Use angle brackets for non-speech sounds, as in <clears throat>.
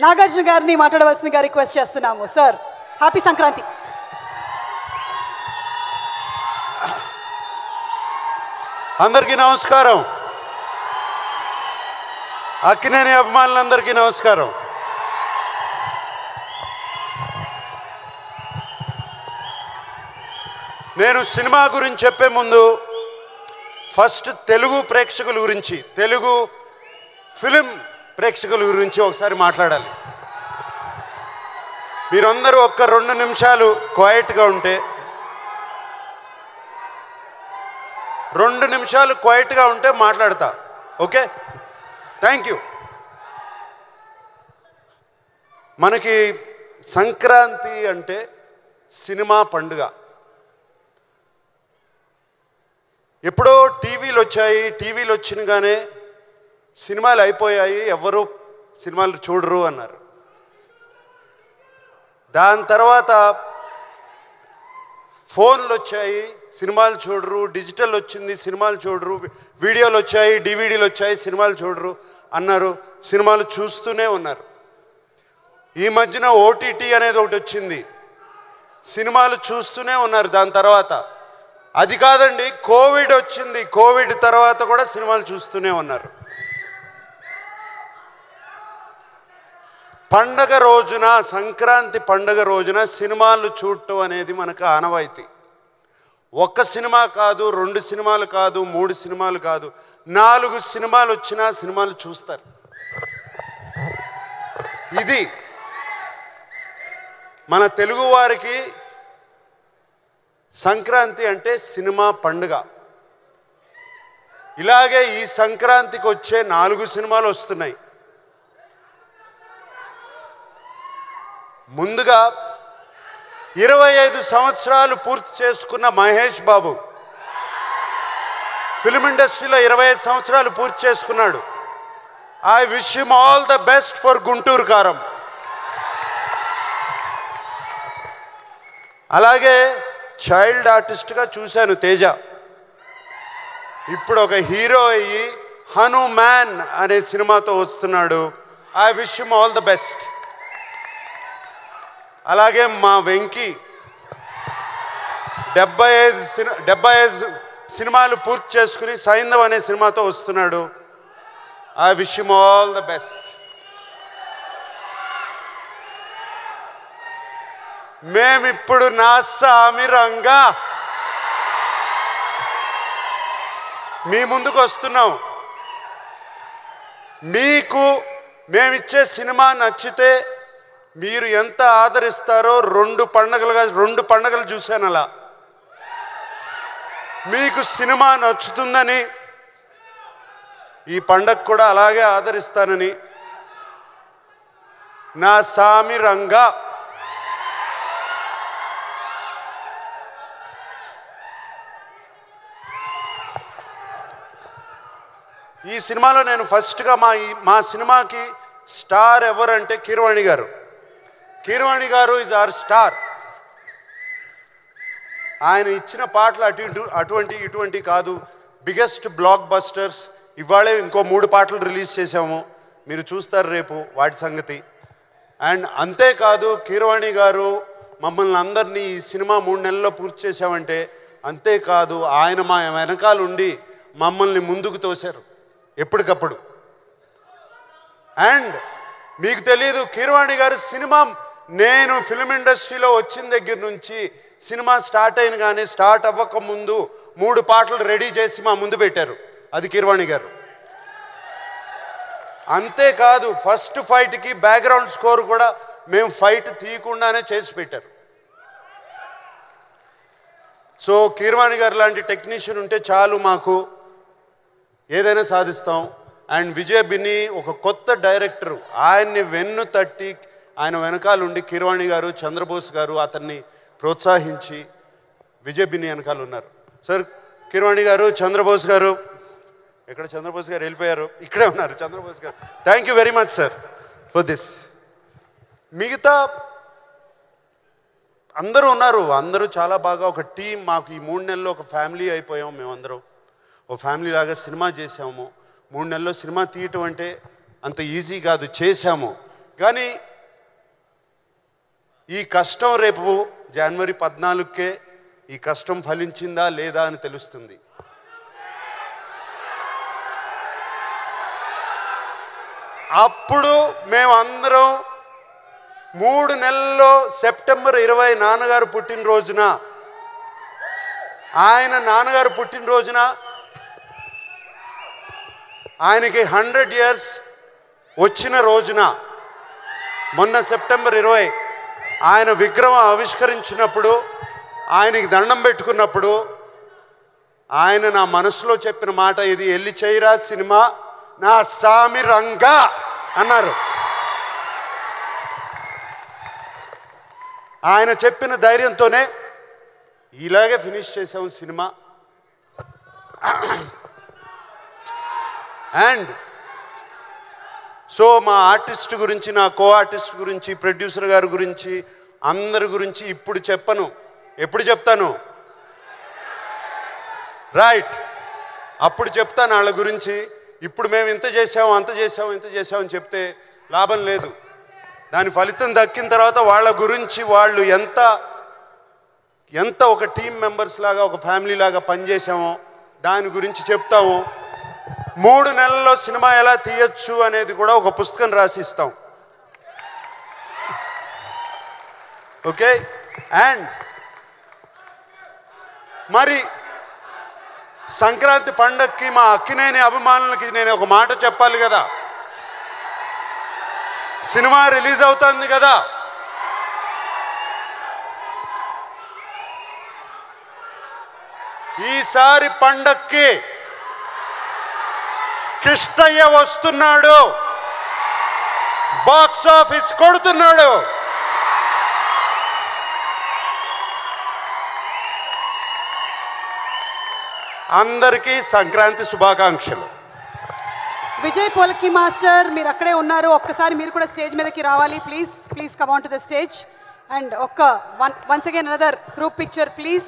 నాగార్జున గారిని మాట్లాడవలసిందిగా రిక్వెస్ట్ చేస్తున్నాము. Sir happy Sankranti. అందరికీ నమస్కారం. అక్కినేని అభిమానులందరికీ నమస్కారం. నేను సినిమా గురించి చెప్పే ముందు ఫస్ట్ తెలుగు ప్రేక్షకుల గురించి తెలుగు ఫిలిం ప్రేక్షకుల గురించి ఒకసారి మాట్లాడాలి. మీరందరూ ఒక్క రెండు నిమిషాలు క్వైట్గా ఉంటే రెండు నిమిషాలు క్వైట్గా ఉంటే మాట్లాడతా. ఓకే? Thank you. మనకి సంక్రాంతి అంటే సినిమా పండుగ. ఎప్పుడో టీవీలు వచ్చాయి టీవీలు వచ్చినగానే సినిమాలు అయిపోయాయి ఎవరు సినిమాలు చూడరు అన్నారు. దాని తర్వాత ఫోన్లు వచ్చాయి సినిమాలు చూడరు డిజిటల్ వచ్చింది సినిమాలు చూడరు వీడియోలు వచ్చాయి డివిడీలు వచ్చాయి సినిమాలు చూడరు అన్నారు. సినిమాలు చూస్తూనే ఉన్నారు. ఈ మధ్యన ఓటీటీ అనేది ఒకటి వచ్చింది. సినిమాలు చూస్తూనే ఉన్నారు దాని తర్వాత. అది కాదండి కోవిడ్ వచ్చింది. కోవిడ్ తర్వాత కూడా సినిమాలు చూస్తూనే ఉన్నారు. పండగ రోజున సంక్రాంతి పండగ రోజున సినిమాలు చూడటం అనేది మనకు ఆనవాయితీ. ఒక్క సినిమా కాదు రెండు సినిమాలు కాదు మూడు సినిమాలు కాదు నాలుగు సినిమాలు వచ్చినా సినిమాలు చూస్తారు. ఇది మన తెలుగు వారికి సంక్రాంతి అంటే సినిమా పండుగ. ఇలాగే ఈ సంక్రాంతికి వచ్చే నాలుగు సినిమాలు వస్తున్నాయి. ముందుగా ఇరవై ఐదు సంవత్సరాలు పూర్తి చేసుకున్న మహేష్ బాబు ఫిల్మ్ ఇండస్ట్రీలో ఇరవై ఐదు సంవత్సరాలు పూర్తి చేసుకున్నాడు. I wish him all the best for Guntur Kaaram. అలాగే చైల్డ్ ఆర్టిస్ట్గా చూశాను తేజ. ఇప్పుడు ఒక హీరో అయ్యి హనుమాన్ అనే సినిమాతో వస్తున్నాడు. I wish him all the best అలాగే మా వెంకీ డెబ్బై ఐదు సిని డెబ్బై ఐదు సినిమాలు పూర్తి చేసుకుని సైంధవ్ అనే సినిమాతో వస్తున్నాడు. I wish him all the best మేమిప్పుడు Naa సామిరంగా మీ ముందుకు వస్తున్నాం. మీకు మేమిచ్చే సినిమా నచ్చితే మీరు ఎంత ఆదరిస్తారో రెండు పండగలుగా రెండు పండగలు చూశాను అలా. మీకు సినిమా నచ్చుతుందని ఈ పండగ కూడా అలాగే ఆదరిస్తానని. నా సామి రంగా. ఈ సినిమాలో నేను ఫస్ట్గా మా ఈ- మా సినిమాకి స్టార్ ఎవరంటే కీరవాణి గారు. కీరవాణి గారు ఇస్ ఆర్ స్టార్ ఆయన ఇచ్చిన పాటలు అటు ఇటు అటువంటి ఇటువంటి కాదు. బిగ్గెస్ట్ బ్లాక్ బస్టర్స్ ఇవాళే ఇంకో మూడు పాటలు రిలీజ్ చేసాము మీరు చూస్తారు రేపు వాటి సంగతి. అండ్ అంతేకాదు కీరవాణి గారు మమ్మల్ని అందరినీ ఈ సినిమా మూడు నెలల్లో పూర్తి చేసామంటే అంతేకాదు ఆయన మా వెనకాల ఉండి మమ్మల్ని ముందుకు తోశారు ఎప్పటికప్పుడు. అండ్ మీకు తెలియదు కీరవాణి గారు సినిమా నేను ఫిల్మ్ ఇండస్ట్రీలో వచ్చిన దగ్గర నుంచి సినిమా స్టార్ట్ అయిన కానీ స్టార్ట్ అవ్వక ముందు మూడు పాటలు రెడీ చేసి మా ముందు పెట్టారు. అది కిర్వాణి గారు. అంతేకాదు ఫస్ట్ ఫైట్కి బ్యాక్గ్రౌండ్ స్కోర్ కూడా మేము ఫైట్ తీయకుండానే చేసి పెట్టారు. సో కీర్వాణి గారు లాంటి టెక్నీషియన్ ఉంటే చాలు మాకు ఏదైనా సాధిస్తాం. అండ్ విజయ్ బిన్ని ఒక కొత్త డైరెక్టర్ ఆయన్ని వెన్ను తట్టి ఆయన వెనకాల ఉండి కిరవాణి గారు చంద్రబోస్ గారు అతన్ని ప్రోత్సహించి విజయ్ వెనకాల ఉన్నారు. సార్ కిరవాణి గారు చంద్రబోస్ గారు ఎక్కడ చంద్రబోస్ గారు వెళ్ళిపోయారు? ఇక్కడే ఉన్నారు చంద్రబోస్ గారు. Thank you very much sir for this మిగతా అందరూ ఉన్నారు అందరూ చాలా బాగా ఒక టీం మాకు ఈ మూడు నెలల్లో ఒక ఫ్యామిలీ అయిపోయాం మేమందరం. ఓ ఫ్యామిలీ లాగా సినిమా చేసాము మూడు నెలల్లో సినిమా తీయటం అంటే అంత ఈజీ కాదు చేశాము. కానీ ఈ కష్టం రేపు జనవరి పద్నాలుగుకే ఈ కష్టం ఫలించిందా లేదా అని తెలుస్తుంది. అప్పుడు మేమందరం మూడు నెలల్లో సెప్టెంబర్ ఇరవై నాన్నగారు పుట్టినరోజున ఆయన నాన్నగారు పుట్టినరోజున ఆయనకి హండ్రెడ్ ఇయర్స్ వచ్చిన రోజున మొన్న సెప్టెంబర్ ఇరవై ఆయన విగ్రహం ఆవిష్కరించినప్పుడు ఆయనకి దండం పెట్టుకున్నప్పుడు ఆయన నా మనసులో చెప్పిన మాట ఇది ఎల్లి చేయరా సినిమా? నా సామి రంగా అన్నారు. ఆయన చెప్పిన ధైర్యంతోనే ఇలాగే ఫినిష్ చేసాము సినిమా. <clears throat> అండ్ సో మా ఆర్టిస్ట్ గురించి నా కో ఆర్టిస్ట్ గురించి ప్రొడ్యూసర్ గారి గురించి అందరి గురించి ఇప్పుడు చెప్పను. ఎప్పుడు చెప్తాను? రైట్ అప్పుడు చెప్తాను వాళ్ళ గురించి. ఇప్పుడు మేము ఇంత చేసాము అంత చేసాము ఇంత చేసామని చెప్తే లాభం లేదు. దాని ఫలితం దక్కిన తర్వాత వాళ్ళ గురించి వాళ్ళు ఎంత ఎంత ఒక టీం మెంబర్స్ లాగా ఒక ఫ్యామిలీ లాగా పనిచేసామో దాని గురించి చెప్తాము. మూడు నెలల్లో సినిమా ఎలా తీయొచ్చు అనేది కూడా ఒక పుస్తకం రాసిస్తాం. ఓకే? అండ్ మరి సంక్రాంతి పండక్కి మా అక్కినేని అభిమానులకి నేను ఒక మాట చెప్పాలి కదా. సినిమా రిలీజ్ అవుతుంది కదా. ఈసారి పండక్కి కిష్టయ్య వస్తున్నాడు. బాక్స్ ఆఫీస్ కొడుతున్నాడు. అందరికీ సంక్రాంతి శుభాకాంక్షలు. విజయ్ పోలకి మాస్టర్ మీరు అక్కడే ఉన్నారు. ఒక్కసారి మీరు కూడా స్టేజ్ మీదకి రావాలి. Please please come on to the stage and ఒక్క one once again another group picture please